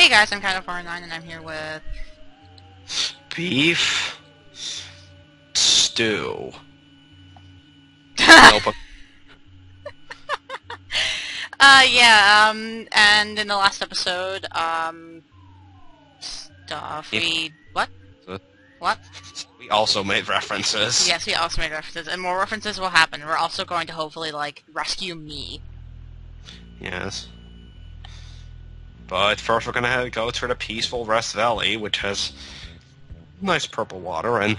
Hey guys, I'm Kind of 9 and I'm here with... Beef stew. Nope. Uh, yeah, um, and in the last episode, um... Stuff, we... What? What? What? we also made references. Yes, we also made references, and more references will happen. We're also going to hopefully, like, rescue me. Yes. But first we're gonna go through the peaceful Rest Valley, which has nice purple water and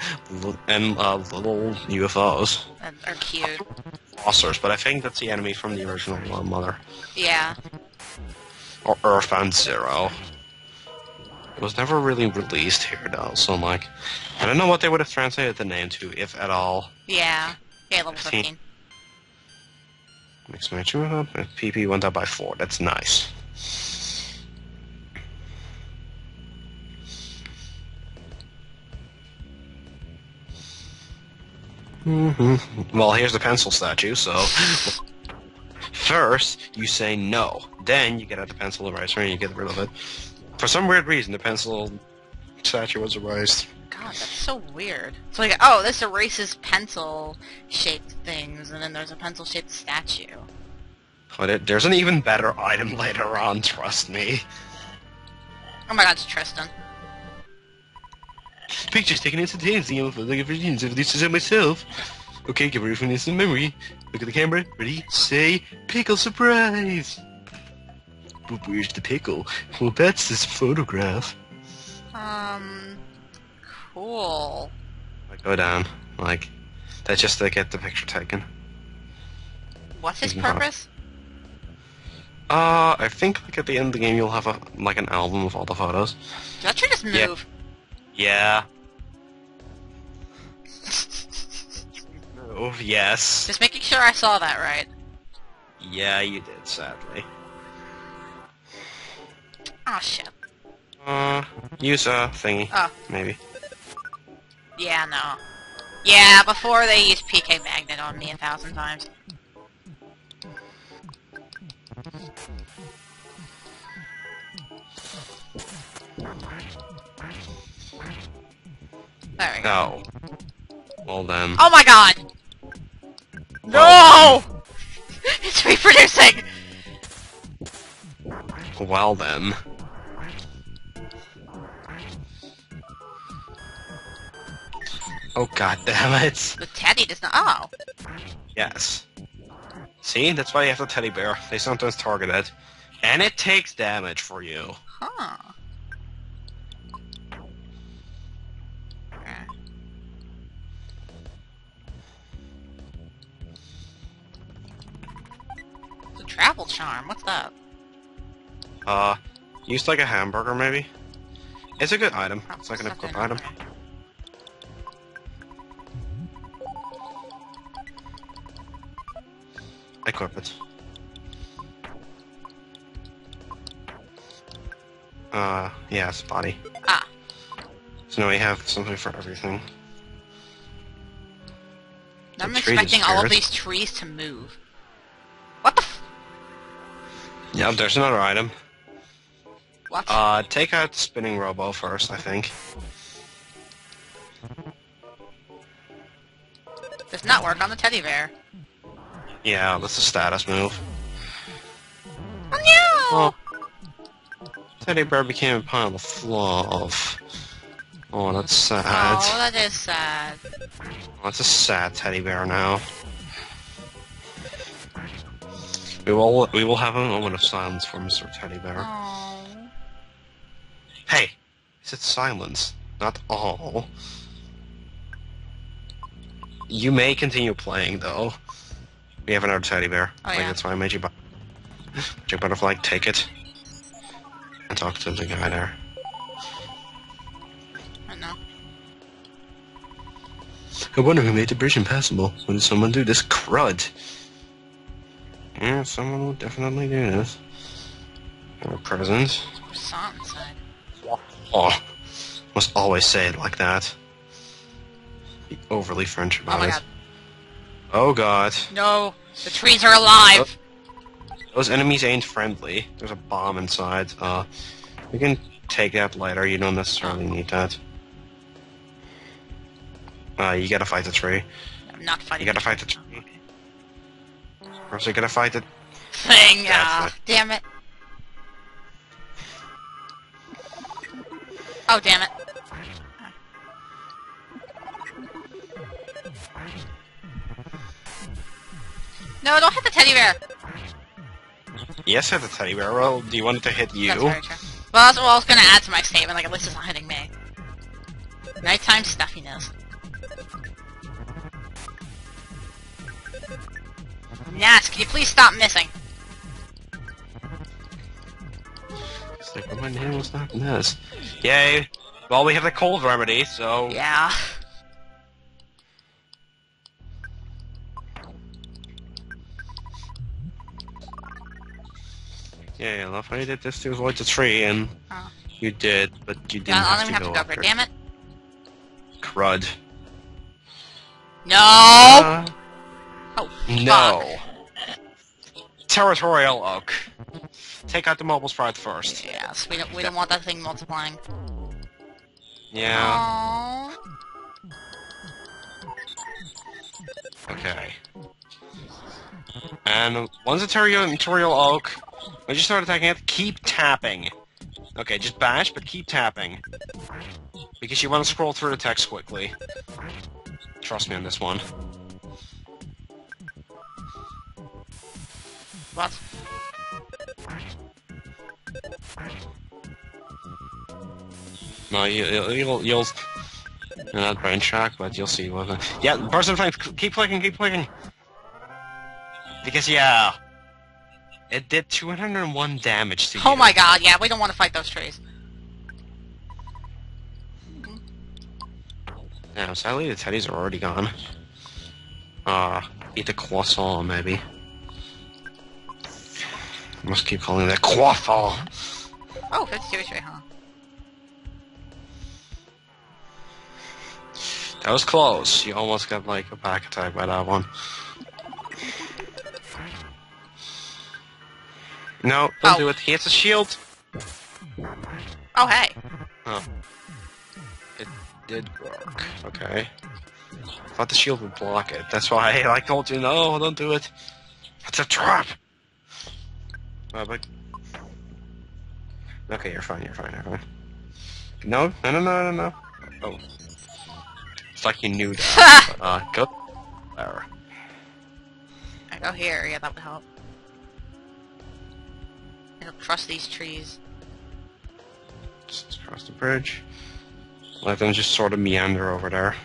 and uh, little UFOs, That are cute. saucers. But I think that's the enemy from the original uh, Mother Yeah. or Earthbound Zero. It was never really released here though, so I'm like, I don't know what they would have translated the name to, if at all. Yeah. Yeah, level See. 15. Expansion went up, PP went up by four. That's nice. Well, here's the pencil statue, so... First, you say no. Then you get out the pencil eraser and you get rid of it. For some weird reason, the pencil statue was erased. God, that's so weird. It's like, oh, this erases pencil-shaped things, and then there's a pencil-shaped statue. But it, there's an even better item later on, trust me. Oh my god, it's Tristan. Pictures taken instantaneously of the visions of this is myself. Okay, give me from instant memory. Look at the camera. Ready? Say, pickle surprise. But where's the pickle? Well, that's this photograph. Um, cool. Like, go down. Like, that's just to get the picture taken. What's his purpose? Uh, I think like at the end of the game you'll have a like an album of all the photos. That tree just move? Yeah. Oh yes. Just making sure I saw that right. Yeah, you did. Sadly. Oh shit. Uh, use a thingy. Oh. Maybe. Yeah, no. Yeah, before they used PK Magnet on me a thousand times. There we go. Oh. Well then. Oh my god! No! Oh. it's reproducing! Well then. Oh god damn it. The teddy does not- oh! Yes. See, that's why you have the teddy bear. They sometimes target it. And it takes damage for you. Huh. Charm, what's that? Uh, used like a hamburger maybe? It's a good item. It's like an equip item. Equip it. Uh, yes, body. Ah. So now we have something for everything. I'm expecting all of these trees to move. Yep, there's another item. What? Uh, take out the spinning robo first, I think. Does not work on the teddy bear. Yeah, that's a status move. Oh no! Oh. Teddy bear became a pile of fluff. Oh, that's sad. Oh, that is sad. That's a sad teddy bear now. We will we will have a moment of silence for Mr. Teddy Bear. Oh. Hey, I said silence, not all. You may continue playing though. We have another teddy bear. Oh, like yeah. that's why I made you buy. Magic butterfly, take it. And talk to the guy there. I know. I wonder who made the bridge impassable. What did someone do this crud? Yeah, someone will definitely do this. Or present. Croissant inside. Oh, must always say it like that. Be overly French Oh about my it. god. Oh god. No! The trees are alive! Those enemies ain't friendly. There's a bomb inside. Uh, We can take that later. You don't necessarily need that. Uh, you gotta fight the tree. I'm not fighting. You gotta fight the tree. Or else you gotta fight the... thing. That's Ah, it. damn it. Oh, damn it. No, don't hit the teddy bear. Yes, hit the teddy bear. Well, do you want it to hit you? That's very true. Well, that's what I was gonna add to my statement. Like, at least it's not hitting me. Nighttime stuffiness. Yes, can you please stop missing? It's like, well, my name was not this. Yay! Well, we have the cold remedy, so... Yeah. Yeah, I love how you did this to avoid the tree, and Oh. you did, but you didn't I have, to have to go it. after Damn it. Crud. No! Uh, oh, no. Territorial Oak. Take out the Mobile Sprout first. Yes, we don't, we don't want that thing multiplying. Yeah. Aww. Okay. And once the territorial oak, when you start attacking it, keep tapping. Okay, just bash, but keep tapping. Because you want to scroll through the text quickly. Trust me on this one. What? No, you, you'll, you'll, you'll not brain shock, but you'll see what. Yeah, of flames. Keep clicking, keep clicking. Because yeah, it did 201 damage to you. Oh my god, yeah, we don't want to fight those trees. Yeah, sadly the teddies are already gone. Uh, eat the croissant, maybe. Must keep calling that croissant. Oh, 52 tree, huh? That was close. You almost got like a back attack by that one. No, don't Oh. do it. He has a shield. Oh, hey. Oh. It did work. Okay. I Thought the shield would block it. That's why I told you, no, don't do it. It's a trap. Uh, but... Okay, you're fine, you're fine, you're fine. No, no, no, no, no, no. Oh. It's like you knew that. but, uh, go there. I go here, yeah, that would help. I don't trust these trees. Just cross the bridge. Let them just sort of meander over there.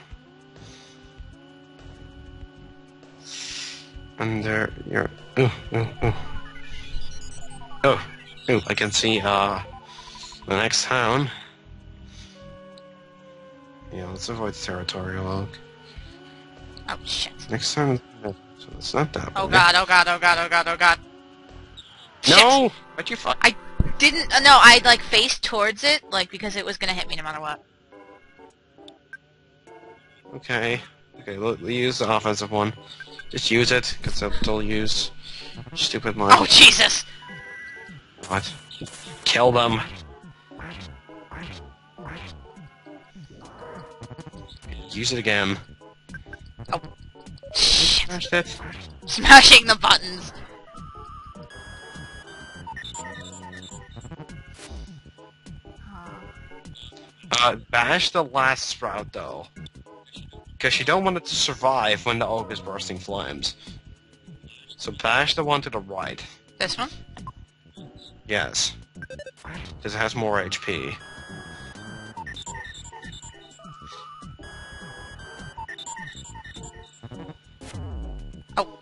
And there, you're. Ooh, ooh, ooh. Oh, ooh, I can see, uh, the next town. Yeah, let's avoid the territorial oak. Oh, shit. Next time, so it's not that Oh god, oh god, oh god, oh god, oh god. Shit. No! What you fuck? Didn't, uh, no, I, like, faced towards it, like, because it was gonna hit me no matter what. Okay. Okay, let we use the offensive one. Just use it, because they'll use stupid mind. Oh, Jesus! What? Kill them. Use it again. Shit. Smashed it. Smashing the buttons. Uh, bash the last sprout though. Because you don't want it to survive when the oak is bursting flames. So bash the one to the right. This one? Yes. Because it has more HP. Oh.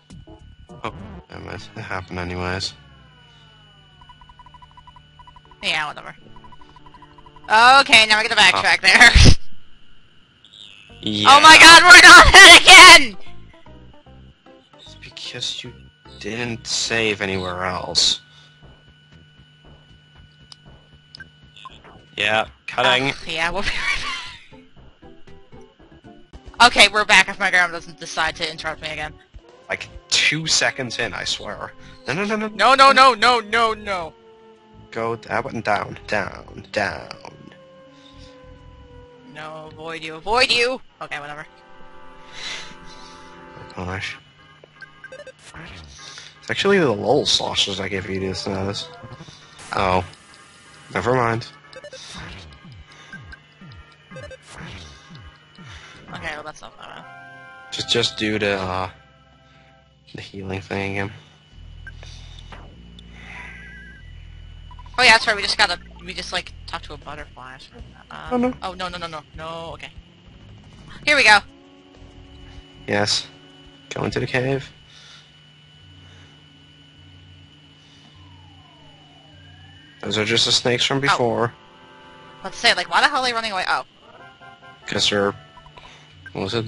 Oh, damn it. It happened anyways. Yeah, whatever. Okay, now we gotta backtrack ah. there. Yeah. Oh my god, we're not it again! It's because you didn't save anywhere else. Yeah, cutting. Uh, yeah, we'll be right back. Okay, we're back if my grandma doesn't decide to interrupt me again. Like two seconds in, I swear. No, no, no, no. No, no, no, no, no, no. Go down, down, down, down. No, avoid you, avoid you! Okay, whatever. Oh gosh. It's actually the LOL sauces I gave you this notice. Oh. Never mind. Okay, well that's not bad. Just just due to uh, the healing thing again. Oh yeah, that's right, we just gotta, we just like, talk to a butterfly. Um, Oh, no. Oh, no, no, no, no, no, okay. Here we go. Yes. Go into the cave. Those are just the snakes from before. Let's say, like, why the hell are they running away? Oh. Because they're... Was it?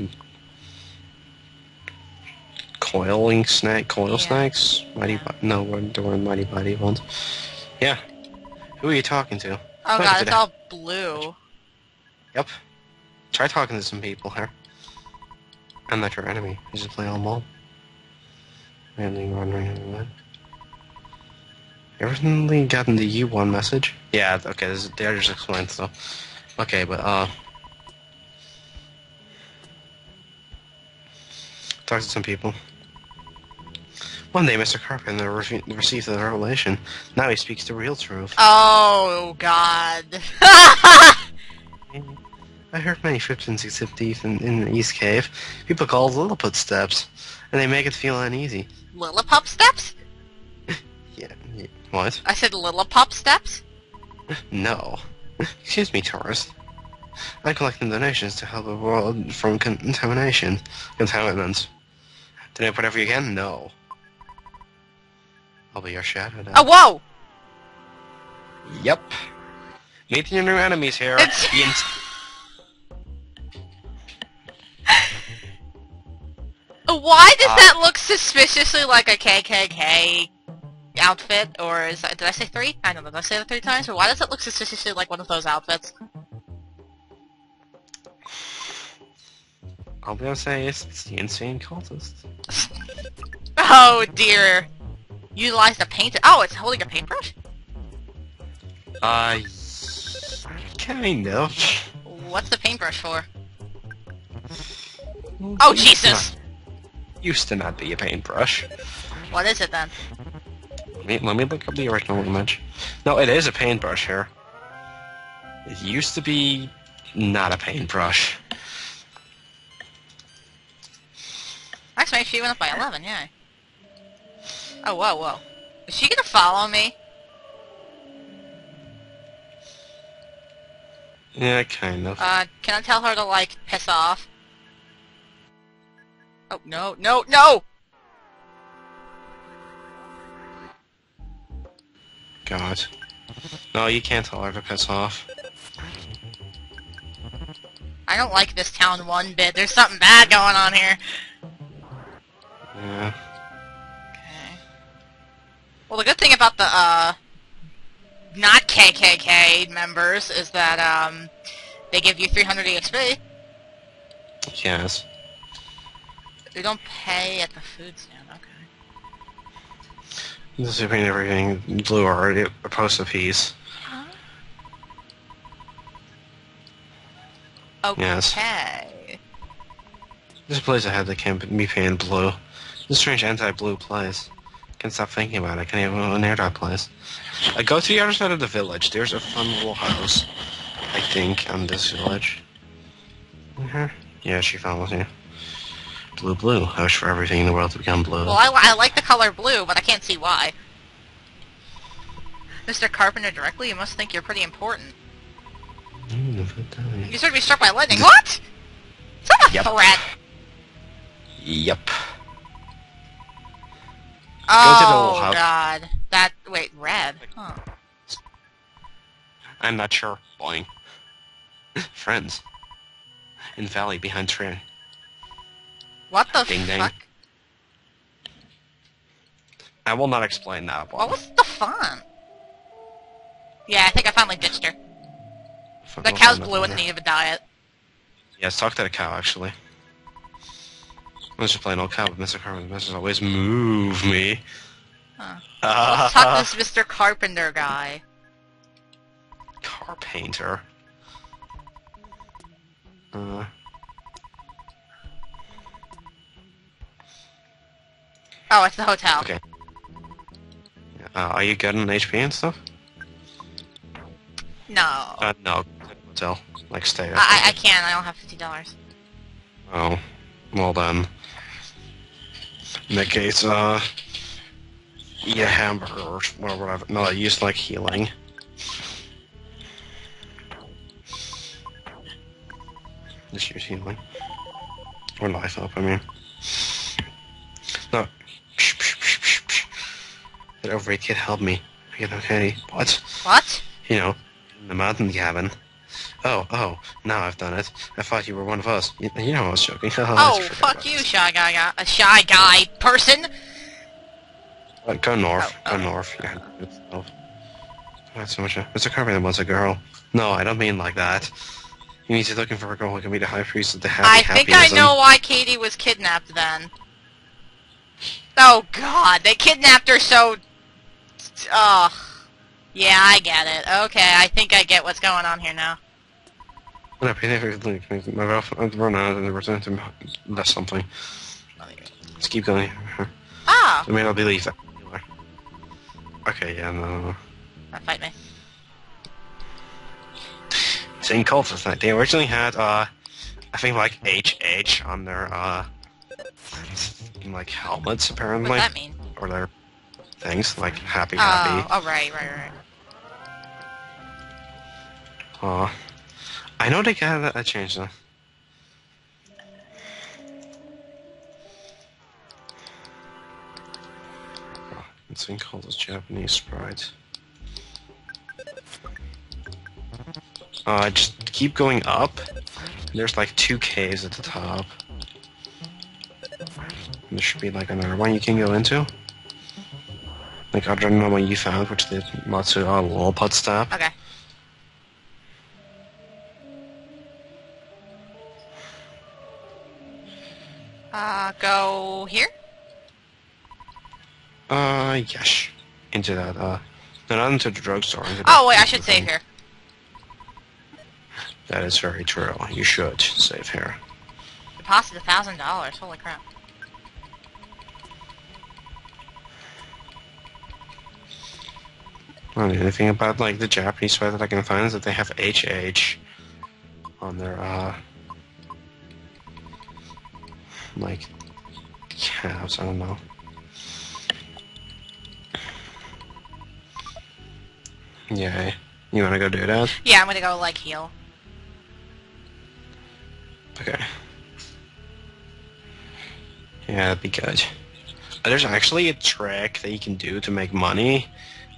Coiling snake? Coil Yeah. snakes? Mighty... Yeah. No, we're doing mighty body ones. Yeah. Who are you talking to? Oh god, it's all blue. Yep. Try talking to some people here. I'm not your enemy. You just play all mall. Randomly wandering. Everything gotten the U1 message? Yeah, okay, this is, they just explained stuff. Okay, but, uh... Talk to some people. One day, Mr. Carpenter re- received the revelation. Now he speaks the real truth. Oh god. I heard many footprints except these in, in the East Cave. People call it Lilliput steps, and they make it feel uneasy. Lillipop steps? Yeah. yeah. What? I said Lillipop steps? No. Excuse me, tourist. I'm collecting donations to help the world from contamination. Contaminants. Did I put every again? No. I'll be your shadow now. Oh, whoa! Yep. Meeting your new enemies here. It's- The ins- Why does Uh, that look suspiciously like a KKK outfit? Or is that, did I say three? I don't know, did I say that three times? Or why does it look suspiciously like one of those outfits? I'm gonna say is it's the insane cultist. Oh dear. Utilize the paint. Oh, it's holding a paintbrush? Uh, kind of. What's the paintbrush for? Oh, Jesus! Used to not be a paintbrush. What is it then? Let me, let me look up the original image. No, it is a paintbrush here. It used to be not a paintbrush. Actually, she went up by 11, yeah. Oh, whoa, whoa. Is she gonna follow me? Yeah, kind of. Uh, can I tell her to, like, piss off? Oh, no, no, no! God. No, you can't tell her to piss off. I don't like this town one bit. There's something bad going on here. Yeah. Okay. Well, the good thing about the, uh, not KKK members is that, um, they give you 300 EXP. Yes. You don't pay at the food stand, okay. This is everything blue already opposed to peace. Okay. Yes. This place I had that can't be painted blue. This strange anti-blue place. Can't stop thinking about it. Can't even an air dot place. I go to the other side of the village. There's a fun little house. I think on this village. Mhm. Yeah, she follows you. Blue, blue. I wish for everything in the world to become blue. Well, I, I like the color blue, but I can't see why. Mr. Carpenter directly, you must think you're pretty important. Mm, if it does. You should be struck by lightning. What? Is that a Yep. threat? Yep. To the Oh. God. That, wait, red? Huh. I'm not sure. Boing. Friends. In valley behind tree. What the Ding, ding. fuck? I will not explain that one. What was the fun? Yeah, I think I finally ditched her. Fuck, The cow's blue need of a diet. Yes, talk to the cow, actually. I was just playing old cow, but Mr. Carpenter Mrs. always move me. Huh. Let's talk to this Mr. Carpenter guy. or painter. Uh, Oh, it's the hotel. Okay. uh, are you good on HP and stuff? No. Uh, no. Hotel. Like stay. I, I I can't. I don't have fifty dollars. Oh, well then. In that case, uh, eat a hamburger or whatever. No, I use like healing. Just use healing. Or life up, I mean. No. That overrated kid help me. You know, okay. What? What? You know, in the mountain cabin. Oh, oh, now I've done it. I thought you were one of us. You, you know I was joking. Oh, fuck you, shy guy, guy. A shy guy person. Uh, go north. Oh, go oh. north. Yeah, it's. Not so much. A, Mr. Carpenter wants a girl. No, I don't mean like that. You need to be looking for a girl who can be the high priest of the happy I think I know why Katie was kidnapped then. Oh god, they kidnapped her so... Ugh. Yeah, I get it. Okay, I think I get what's going on here now. No, but it's- my girlfriend run out and they return to less something. Let's keep going. Ah! I mean, I'll believe that. Okay, yeah, no, no, no. Fight me. Same cultist night. They originally had, uh, I think like HH on their, uh, like helmets What apparently, does that mean? or their things like happy, Oh, happy. oh, right, right, right. Uh, I know they got that changed though. It's thing called as Japanese sprite. Uh, just keep going up. There's like two caves at the top. There should be like another one you can go into. Like other than the one you found, which the Matsu uh, Lolput stop. Okay. Uh, yes. Into that, uh, no, not into the drugstore. into the- Oh, wait, I should save here. That is very true. You should save here. Deposit a thousand dollars. Holy crap. Well, the only thing about, like, the Japanese sweat that I can find is that they have HH on their, uh, like, calves. I don't know. Yeah. You wanna go do that? Yeah, I'm gonna go, like, heal. Okay. Yeah, that'd be good. There's actually a trick that you can do to make money,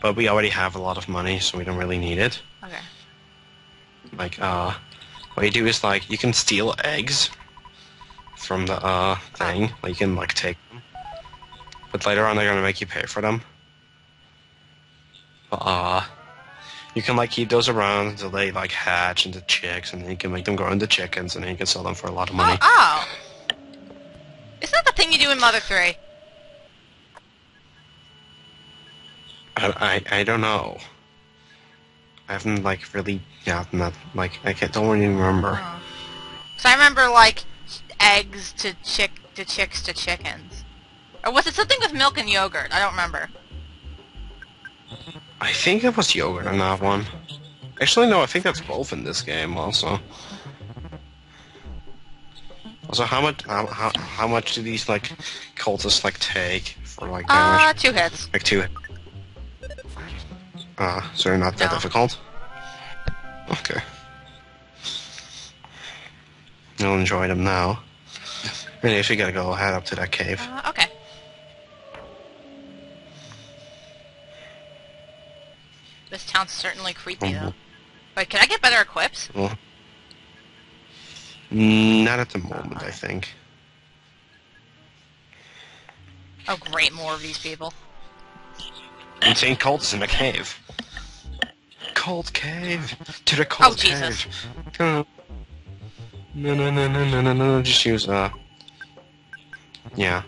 but we already have a lot of money, so we don't really need it. Okay. Like, uh, what you do is, like, you can steal eggs from the, uh, thing. Like, you can, like, take them. But later on, they're gonna make you pay for them. But, uh, you can, like, keep those around until they, like, hatch into chicks, and then you can make them grow into chickens, and then you can sell them for a lot of money. Oh, oh! Isn't that the thing you do in Mother 3? I, I, I don't know. I haven't like really gotten that like I can't don't really remember. Oh. So I remember, like, eggs to chick to chicks to chickens. Or was it something with milk and yogurt? I don't remember. I think it was yogurt in that one. Actually, no, I think that's both in this game also. Also, how much how, how, how much do these like cultists like take for like Uh, two hits. like two. Uh, so they're not that No. difficult. Okay. You'll enjoy them now. If you gotta go head up to that cave. Uh, okay. This town's certainly creepy, though. Wait, can I get better equips? Well, mm, not at the moment, I think. Oh, great, more of these people. Insane cult is in the cave. Cold cave to the cold Oh, Jesus. cave. Come. No, no, no, no, no, no, no. Just use uh. Yeah.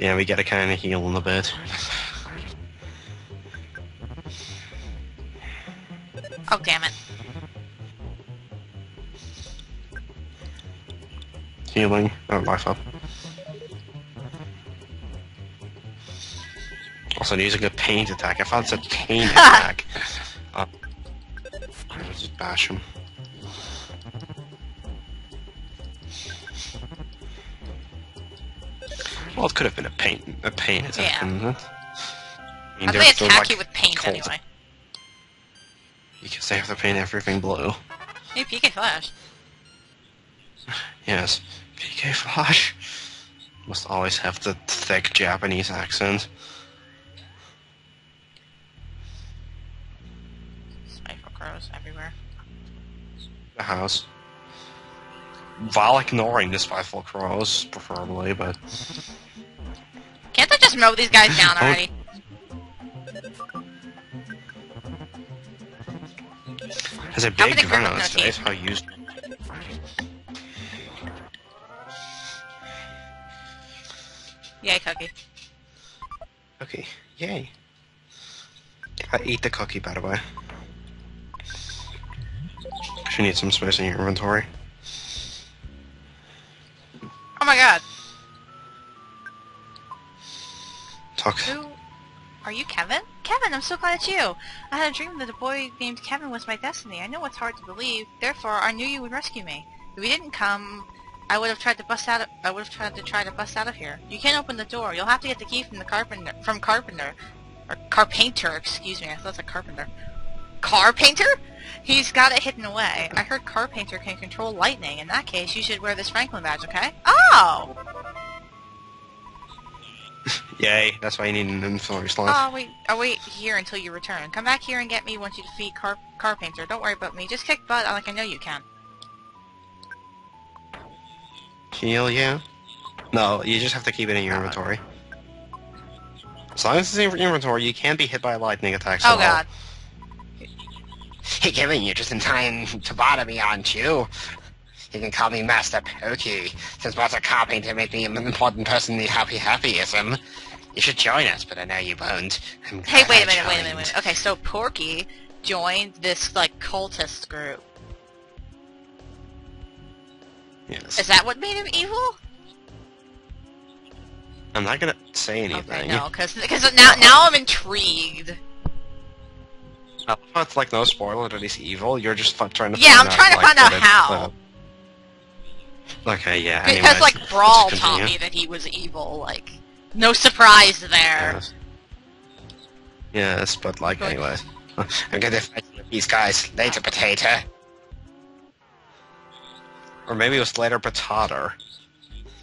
Yeah, we gotta kind of heal in a bit. Oh, damn it. Healing. Oh, life up. Also, using a paint attack. I thought it's a paint attack. Uh, just bash him. Well, it could have been a paint a paint attack, Yeah. couldn't it? I mean, they're- they attack like you with paint cold- anyway? Because they have to paint everything blue. Hey, PK Flash. Yes. PK Flash. Must always have the thick Japanese accent. Spiteful crows everywhere. The house. While ignoring the spiteful crows, preferably, but Can't I just mow these guys down Oh. already? has a big can they grin grip on his face. How used. Yay, Cookie. Okay, yay. I eat the cookie, by the way. You need some space in your inventory. Oh my god. Talk. Who? Are you Kevin? Kevin, I'm so glad it's you. I had a dream that a boy named Kevin was my destiny. I know it's hard to believe. Therefore, I knew you would rescue me. If you didn't come, I would have tried to bust out. Of, I would have tried to try to bust out of here. You can't open the door. You'll have to get the key from the carpenter. From carpenter, or carpainter. Excuse me. I thought it was a carpenter. Carpainter? He's got it hidden away. I heard carpainter can control lightning. In that case, you should wear this Franklin badge. Okay? Oh. Yay, that's why you need an inventory slot. Oh, wait, I'll wait here until you return. Come back here and get me once you defeat Car Carpainter. Don't worry about me. Just kick butt like I know you can. Heal, yeah. No, you just have to keep it in your inventory. As long as it's in your inventory, you can't be hit by lightning attacks Oh at all. Hey, Kevin, you're just in time to bother me, aren't you? You can call me Master Pokey, since Master Carpenter made me an important person in the Happy Happyism. You should join us, but I know you won't. I'm Hey, wait a minute, wait a minute, wait a minute. Okay, so Porky joined this, like, cultist group. Yes. Is that what made him evil? I'm not gonna say anything. Okay, no, because now, now I'm intrigued. It's like no spoiler that he's evil. You're just trying to. Yeah, find I'm trying to like, find out that it's, how. uh, Okay, yeah. Because, anyways, like, Brawl taught me that he was evil, like, no surprise there. Yes. Yes, but like, Good. anyways. I'm gonna fight these guys later, Potato. Or maybe it was later potato.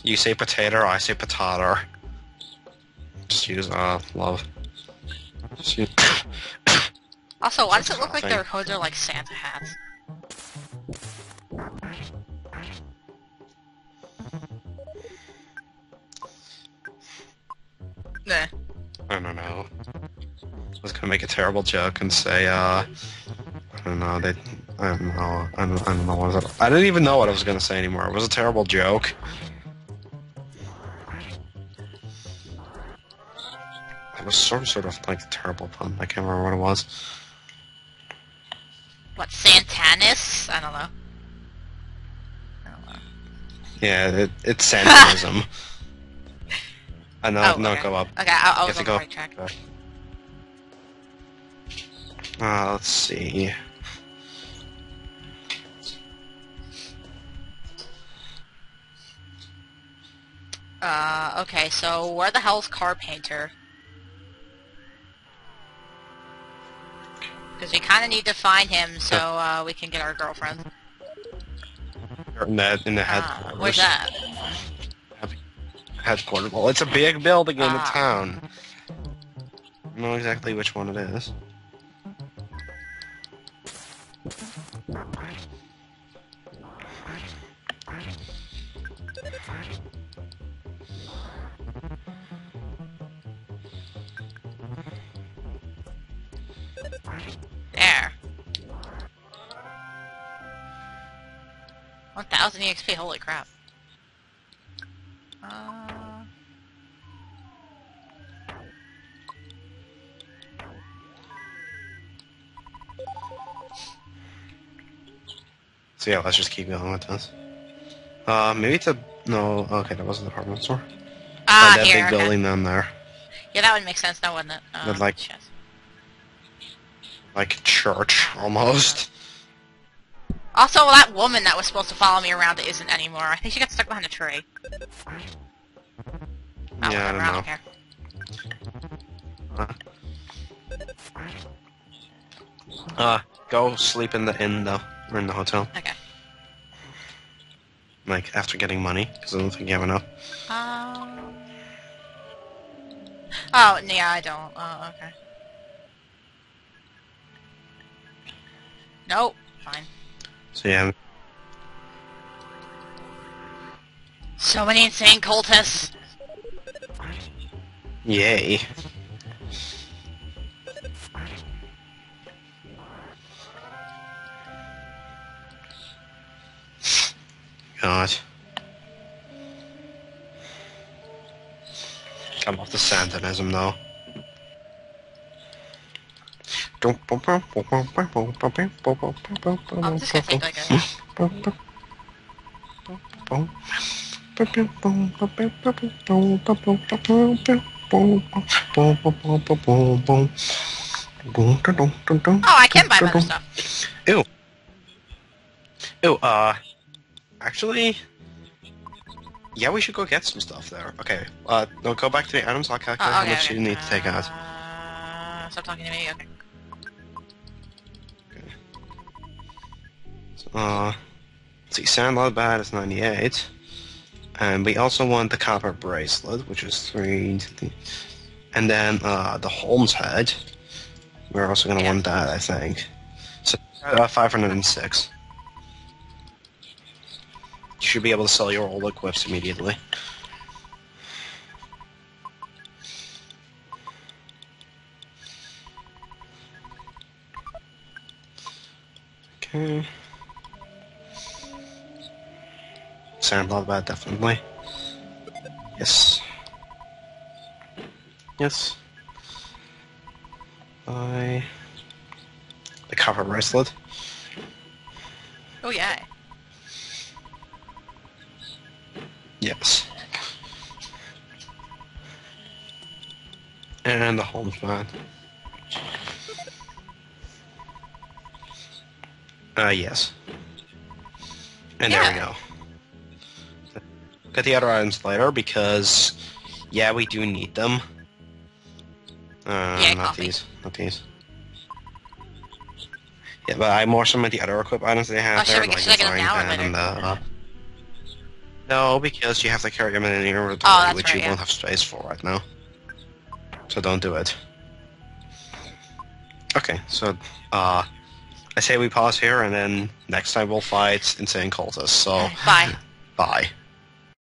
You say potato, I say potato. Just use uh love. Also, why does it look like their hoods are like Santa hats? Nah. I don't know. I was gonna make a terrible joke and say uh I don't know, they I don't know. I don't, I don't know what was. I didn't even know what I was gonna say anymore. It was a terrible joke. It was sort of, sort of like a terrible pun. I can't remember what it was. What, Santanis? I don't know. I don't know. Yeah, it, it's Santanism. I know, Oh, no, okay. go up. Okay, I, I You was on to the go. right track. Uh, let's see. Uh, okay, so where the hell hell's Carpainter? Because we kind of need to find him so uh, we can get our girlfriend. In the, in the Uh, where's that? Headquarters. Well, it's a big building in the Ah. town. I don't know exactly which one it is. 1000 EXP, holy crap. Uh... So yeah, let's just keep going with this. Uh, maybe to... No, okay, that wasn't the department store. Ah, uh, that here, big okay. building down there. Yeah, that would make sense, that wouldn't it? Uh, like, like church, almost. Also, that woman that was supposed to follow me around isn't anymore. I think she got stuck behind a tree. Oh, Yeah, I don't I don't care. Uh, go sleep in the inn though, or in the hotel. Okay. Like after getting money, because I don't think you have enough. Um... Oh, yeah, I don't. Oh, okay. Nope. Fine. So yeah, So many insane cultists. yay. God. I'm off the Santanism though. I'm just gonna take like. Oh, I can buy better stuff. Ew. Ew, uh, actually, yeah, we should go get some stuff there. Okay, uh, no, go back to the items. I'll calculate Oh, how much okay. you need to take out. Uh, stop talking to me. Okay. Uh, see, Sandlot Bat is 98. And we also want the copper bracelet, which is 3. And then, uh, the Holmes hat. We're also gonna want that, I think. So, uh, 506. You should be able to sell your old equips immediately. Okay. Sandlot Bat, definitely. Yes. Yes. Buy the copper bracelet. Oh yeah. Yes. And the Holmes man. Uh, yes. And there we go. Get the other items later because, yeah, we do need them. Uh, Yeah, not these. Not these. Yeah, but I more so meant the other equip items they have Oh, should there, like the get them frying pan later? and the. Uh, no, because you have to carry them in an inventory, Oh, which right, you yeah. won't have space for right now. So don't do it. Okay, so uh, I say we pause here, and then next time we'll fight insane cultists. So Bye. bye.